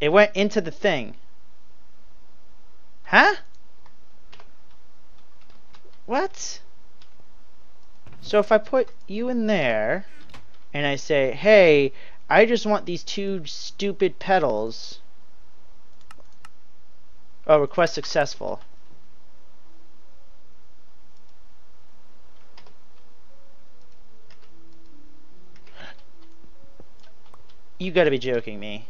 It went into the thing. Huh? What? So if I put you in there, and I say, hey, I just want these two stupid petals. Oh, request successful. You gotta be joking me.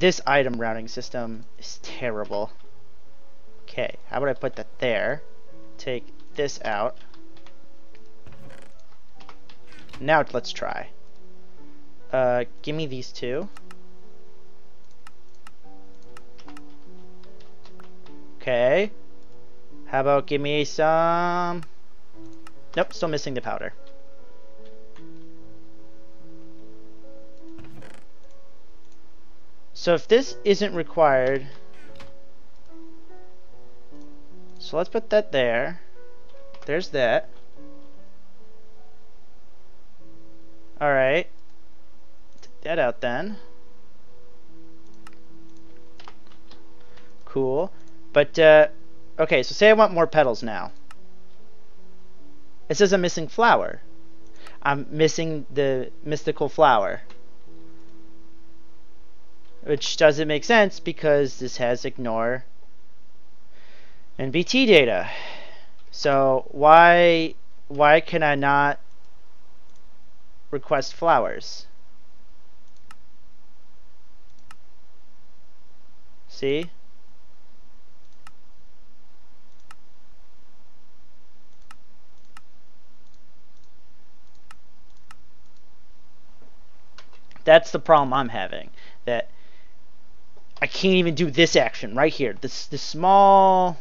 This item routing system is terrible. Okay, how about I put that there? Take this out. Now let's try. Uh, give me these two. Okay. How about give me some... Nope, still missing the powder. So if this isn't required... So let's put that there. There's that. Alright. Take that out then. Cool. But, uh, okay, so say I want more petals now. It says I'm missing flower. I'm missing the mystical flower. Which doesn't make sense because this has ignore NBT data. So why why can I not request flowers. See? That's the problem I'm having. That I can't even do this action right here. This this small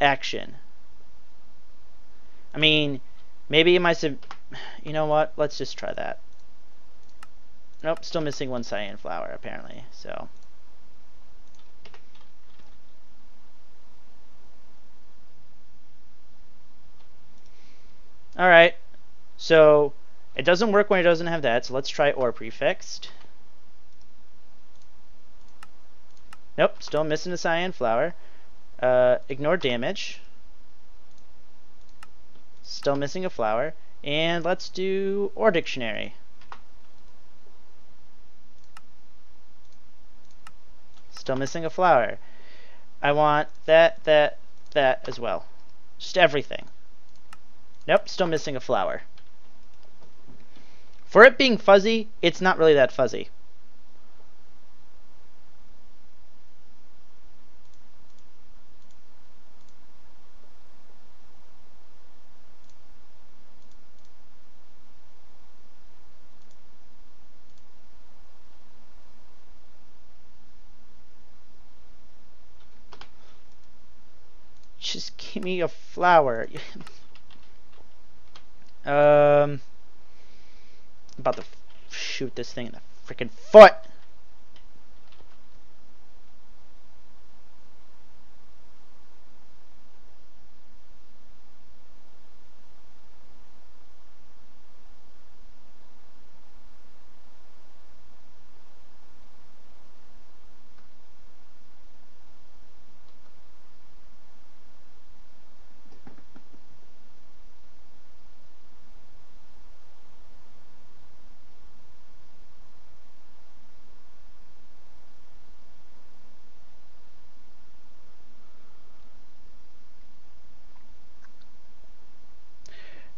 action. I mean, maybe might have you know what? Let's just try that. Nope, still missing one cyan flower, apparently, so... Alright, so it doesn't work when it doesn't have that, so let's try Ore prefixed. Nope, still missing a cyan flower. Uh, ignore damage. Still missing a flower. And let's do Ore dictionary. Still missing a flower. I want that, that, that as well. Just everything. Nope, still missing a flower. For it being fuzzy, it's not really that fuzzy. Just give me a flower. um, about to shoot this thing in the freaking foot.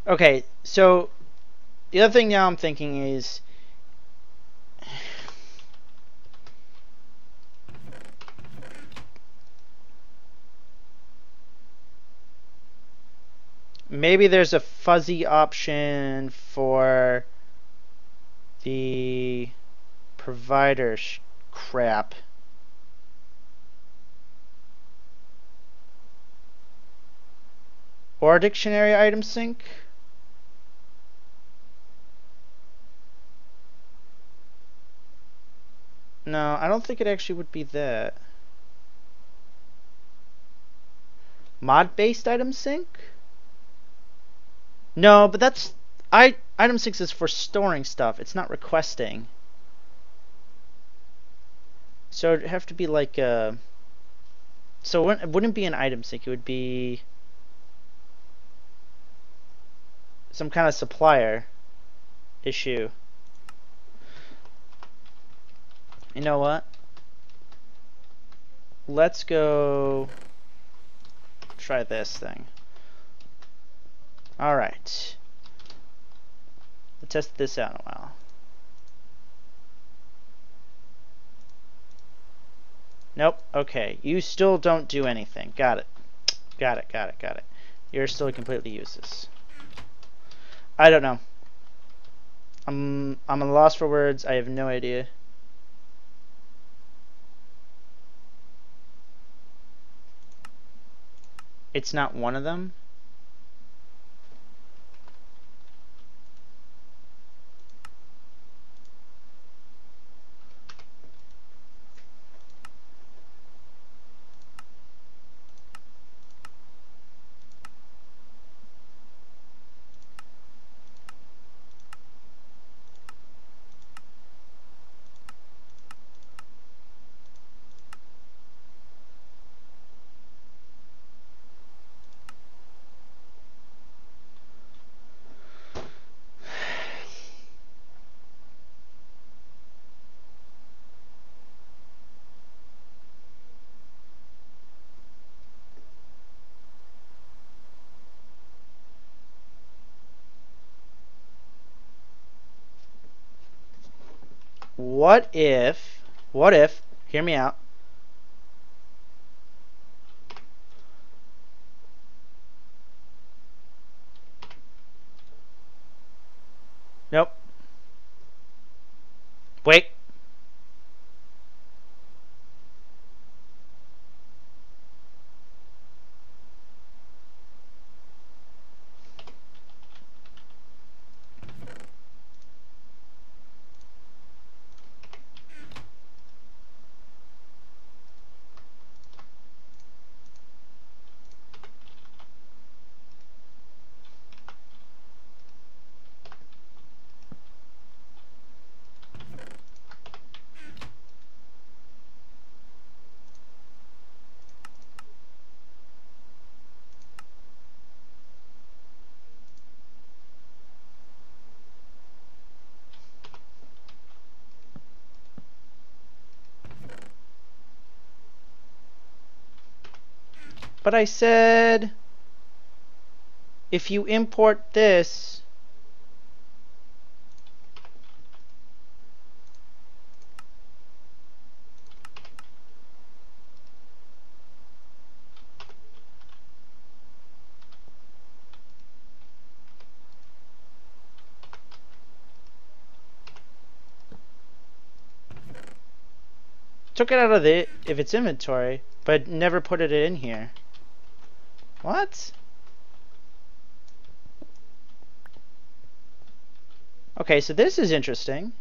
Okay, so the other thing now I'm thinking is maybe there's a fuzzy option for the provider crap. Ore dictionary item sink. No, I don't think it actually would be that. Mod-based item sink? No, but that's... I Item sink is for storing stuff. It's not requesting. So it'd have to be like a... So it wouldn't be an item sink. It would be... Some kind of supplier issue. You know what? Let's go try this thing. Alright. Let's test this out a while. Nope. Okay. You still don't do anything. Got it. Got it. Got it. Got it. You're still completely useless. I don't know. I'm I'm a loss for words. I have no idea. It's not one of them. What if, what if, hear me out. Nope. Wait. But I said, if you import this, took it out of the if it's inventory, but never put it in here. What? Okay, so this is interesting.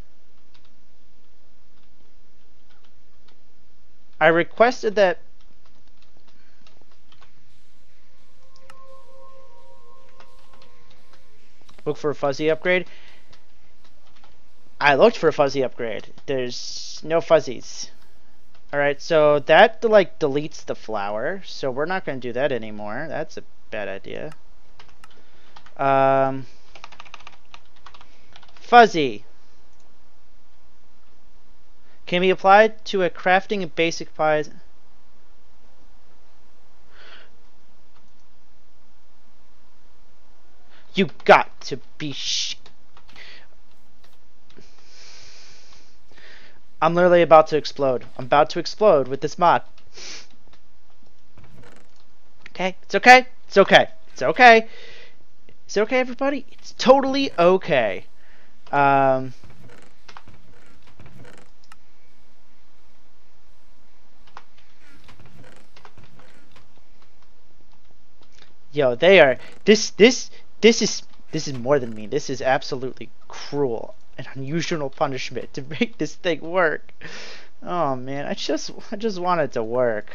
I requested that look for a fuzzy upgrade. I looked for a fuzzy upgrade. There's no fuzzies. Alright, so that like deletes the flower, so we're not going to do that anymore. That's a bad idea. Um, fuzzy. Can be applied to a crafting of basic pies. You got to be I'm literally about to explode. I'm about to explode with this mod. Okay, it's okay. It's okay. It's okay. Is it okay, everybody? It's totally okay. Um, yo, they are. This, this, this is, this is more than mean. This is absolutely cruel an unusual punishment to make this thing work. Oh man, I just I just want it to work.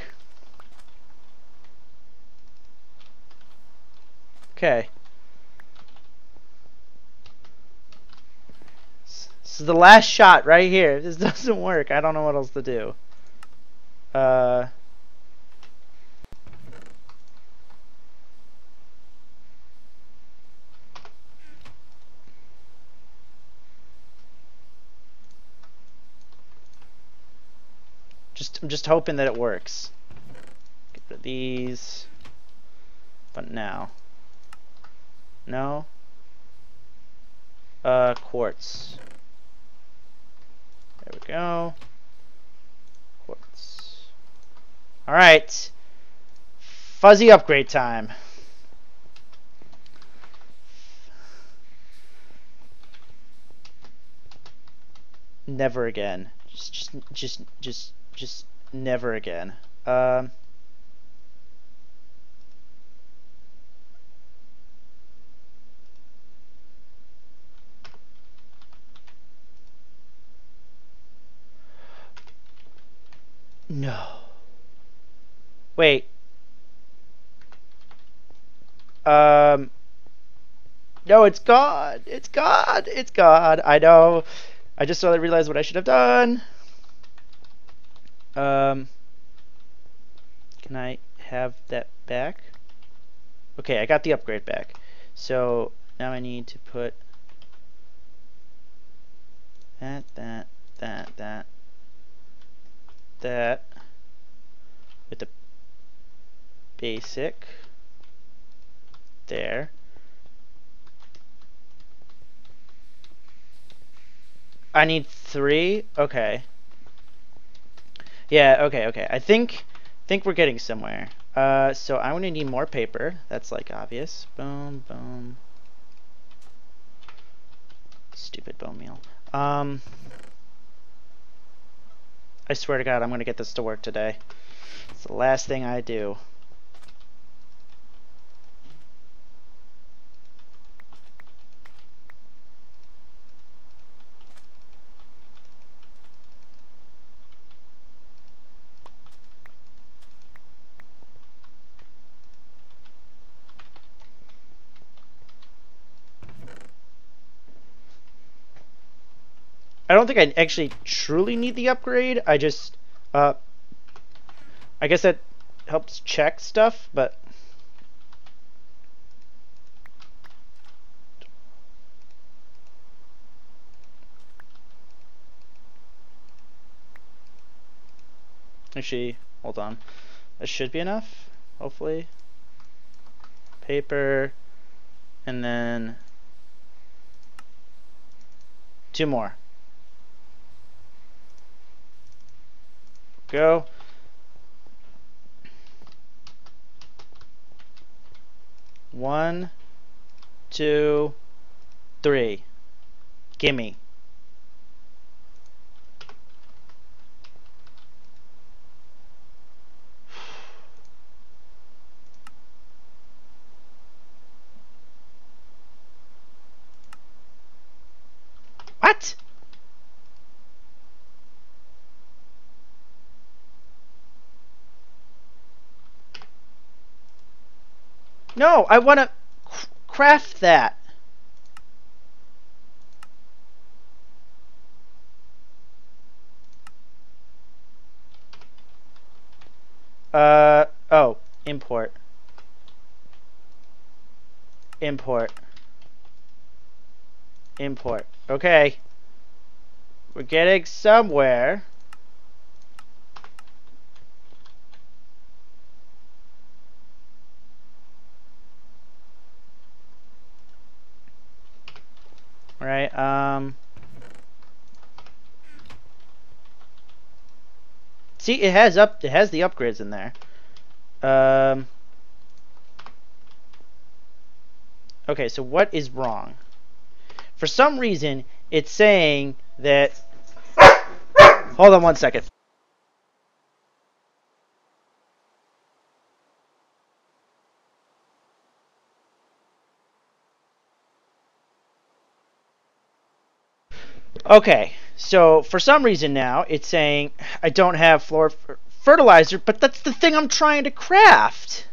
Okay. This is the last shot right here. If this doesn't work, I don't know what else to do. Uh... Just, I'm just hoping that it works. Get rid of these. But now. No? Uh, quartz. There we go. Quartz. Alright. Fuzzy upgrade time. Never again. Just, just, just, just, just never again. Um... No. Wait. Um. No, it's God. It's God. It's God. I know. I just suddenly realized what I should have done. Um. Can I have that back? Okay, I got the upgrade back. So now I need to put that, that, that, that, that with the basic there. I need three? Okay. Yeah, okay, okay. I think think we're getting somewhere. Uh, so I'm gonna need more paper. That's like obvious. Boom, boom. Stupid bone meal. Um, I swear to God, I'm gonna get this to work today. It's the last thing I do. I don't think I actually truly need the upgrade. I just, uh, I guess that helps check stuff, but actually, hold on. That should be enough, hopefully. Paper, and then two more. Go. One, two, three. Gimme. What? No, I want to craft that. Uh, oh, import. Import. Import. Okay. We're getting somewhere. Right? Um, see, it has up, it has the upgrades in there. Um, okay, so what is wrong? For some reason, it's saying that. Hold on one second. Okay, so for some reason now it's saying I don't have floral fertilizer, but that's the thing I'm trying to craft.